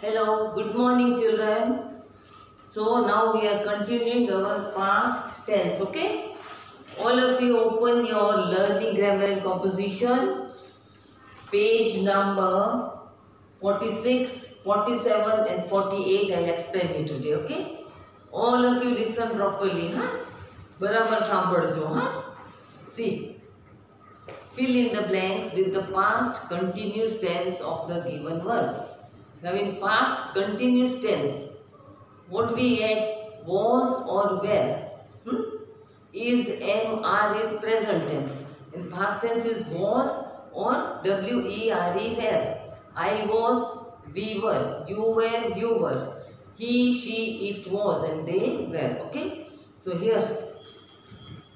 Hello, good morning children. So now we are continuing our past tense, okay? All of you open your learning grammar and composition. Page number 46, 47 and 48 I'll explain you today, okay? All of you listen properly, huh? બરાબર સાંભળજો હા See, fill in the blanks with the past continuous tense of the given verb. now in past continuous tense, what we add was or were. Hmm? Is am are is present tense. In past tense is was or w e r e were. I was, we were, you were, you were. He, she, it was and they were. Okay? So here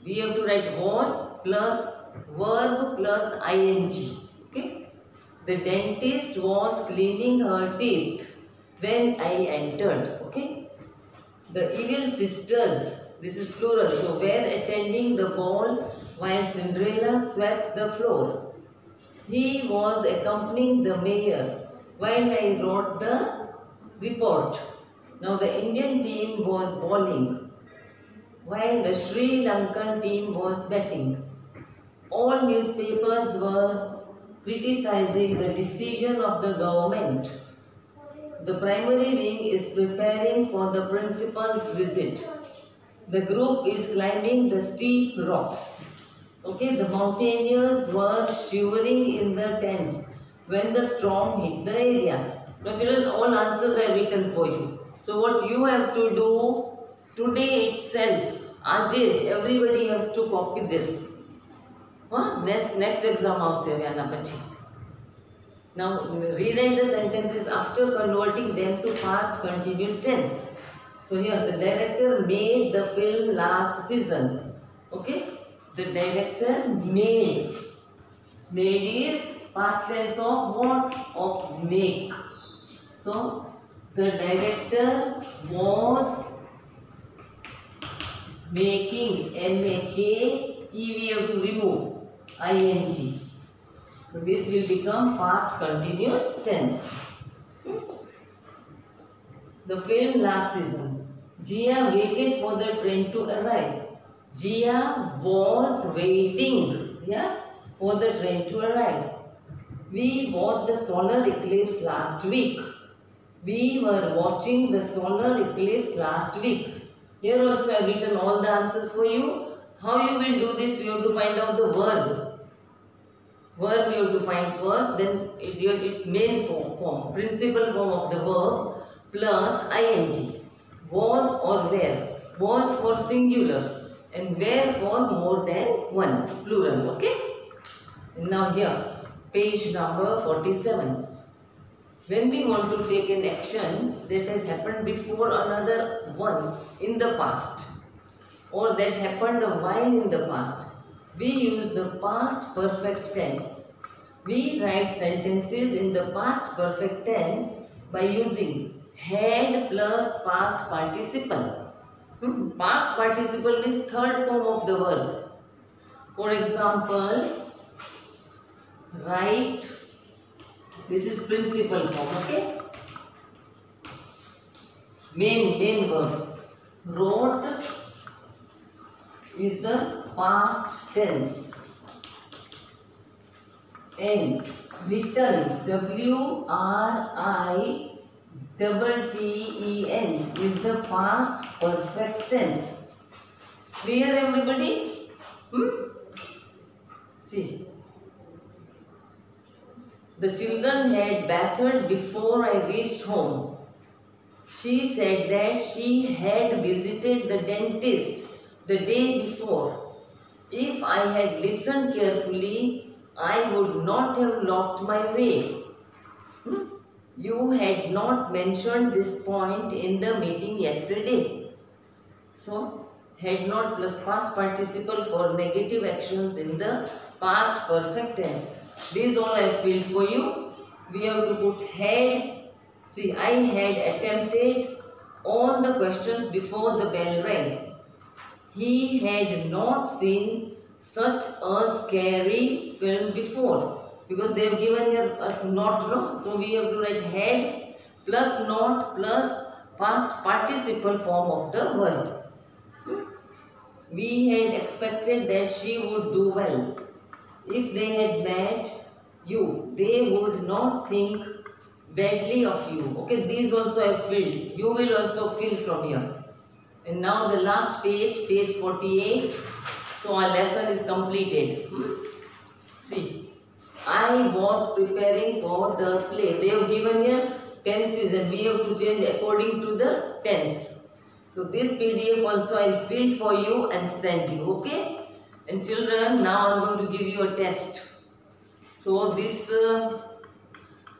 we have to write was plus verb plus ing. Okay? The dentist was cleaning her teeth when I entered. Okay? The evil sisters, this is plural, so were attending the ball while Cinderella swept the floor. He was accompanying the mayor while I wrote the report. Now the Indian team was bowling while the Sri Lankan team was betting. All newspapers were criticizing the decision of the government. The primary wing is preparing for the principal's visit. The group is climbing the steep rocks. Okay, the mountaineers were shivering in their tents when the storm hit the area. Now, children, all answers are written for you. So, what you have to do today itself, Ajesh, everybody has to copy this. Huh? Next, next exam આવશે હવે આના પછી Now, rewrite the sentences after converting them to past continuous tense. So here, the director made the film last season. Okay? The director made. Made is past tense of what? Of make. So, the director was making M-A-K, E we have to remove, I-N-G. So this will become past continuous tense. The film last season. Gia waited for the train to arrive. Gia was waiting, yeah, for the train to arrive. We watched the solar eclipse last week. We were watching the solar eclipse last week. Here also I have written all the answers for you. How you will do this? We have to find out the verb verb you have to find first then its main form, form principal form of the verb plus ing. Was or where was for singular and where for more than one plural okay? Now here page number 47 when we want to take an action that has happened before another one in the past or that happened a while in the past we use the past perfect tense. We write sentences in the past perfect tense by using had plus past participle. Hmm? Past participle means third form of the verb. For example, write, this is principal form, okay? Main, main verb. Wrote is the past tense and written W R I double T E N is the past perfect tense. Clear everybody? Hmm? See. The children had bathed before I reached home. She said that she had visited the dentist the day before. If I had listened carefully, I would not have lost my way. Hmm? You had not mentioned this point in the meeting yesterday. So, had not plus past participle for negative actions in the past perfect tense. These all I filled for you. We have to put had. See, I had attempted all the questions before the bell rang. He had not seen such a scary film before because they have given here us not no so we have to write had plus not plus past participle form of the verb. Hmm? We had expected that she would do well. If they had met you, they would not think badly of you. Okay, these also have filled. You will also fill from here. And now the last page, page 48. So our lesson is completed. Hmm? See, I was preparing for the play. They have given here tenses and we have to change according to the tense. So this PDF also I will fill for you and send you. Okay? And children, now I am going to give you a test. So this uh,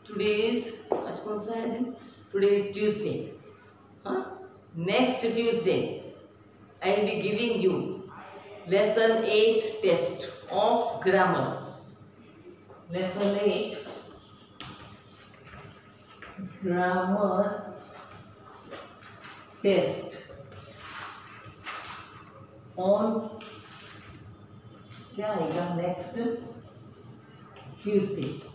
today is today is Tuesday. Huh? Next Tuesday, I will be giving you lesson 8 test of grammar. Lesson 8 grammar test on क्या आएगा next Tuesday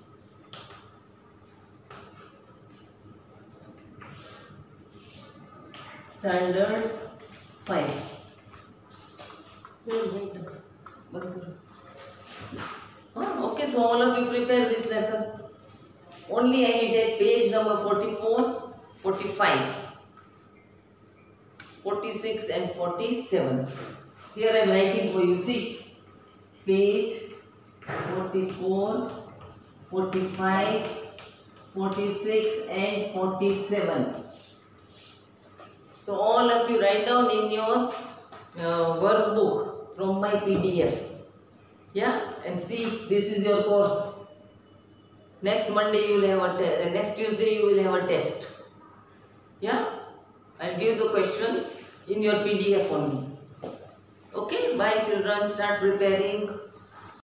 standard 5 ah, okay so all of you prepare this lesson. Only I will take page number 44 45 46 and 47 here I am writing for you see? Page 44 45 46 and 47 so all of you write down in your uh, workbook from my PDF. Yeah, and see this is your course. Next Monday you will have a uh, next Tuesday you will have a test. Yeah, I'll give the question in your PDF only. Okay, bye children. Start preparing.